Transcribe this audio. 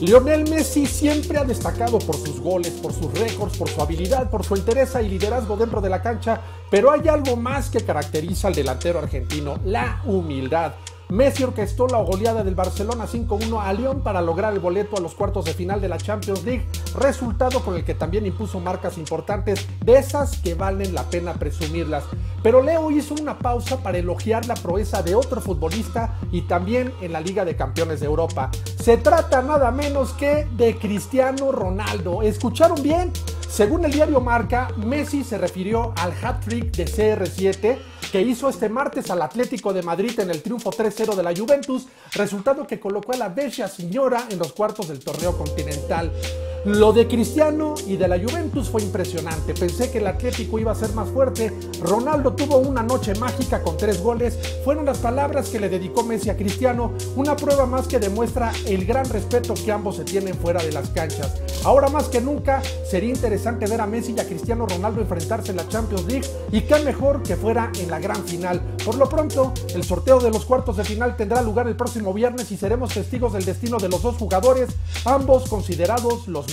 Lionel Messi siempre ha destacado por sus goles, por sus récords, por su habilidad, por su interés y liderazgo dentro de la cancha, pero hay algo más que caracteriza al delantero argentino, la humildad. Messi orquestó la goleada del Barcelona 5-1 a Lyon para lograr el boleto a los cuartos de final de la Champions League, resultado con el que también impuso marcas importantes, de esas que valen la pena presumirlas. Pero Leo hizo una pausa para elogiar la proeza de otro futbolista y también en la Liga de Campeones de Europa. Se trata nada menos que de Cristiano Ronaldo. ¿Escucharon bien? Según el diario Marca, Messi se refirió al hat-trick de CR7 que hizo este martes al Atlético de Madrid en el triunfo 3-0 de la Juventus, resultado que colocó a la bella señora en los cuartos del torneo continental. Lo de Cristiano y de la Juventus fue impresionante. Pensé que el Atlético iba a ser más fuerte. Ronaldo tuvo una noche mágica con tres goles. Fueron las palabras que le dedicó Messi a Cristiano, una prueba más que demuestra el gran respeto que ambos se tienen fuera de las canchas. Ahora más que nunca sería interesante ver a Messi y a Cristiano Ronaldo enfrentarse en la Champions League y qué mejor que fuera en la gran final. Por lo pronto, el sorteo de los cuartos de final tendrá lugar el próximo viernes y seremos testigos del destino de los dos jugadores, ambos considerados los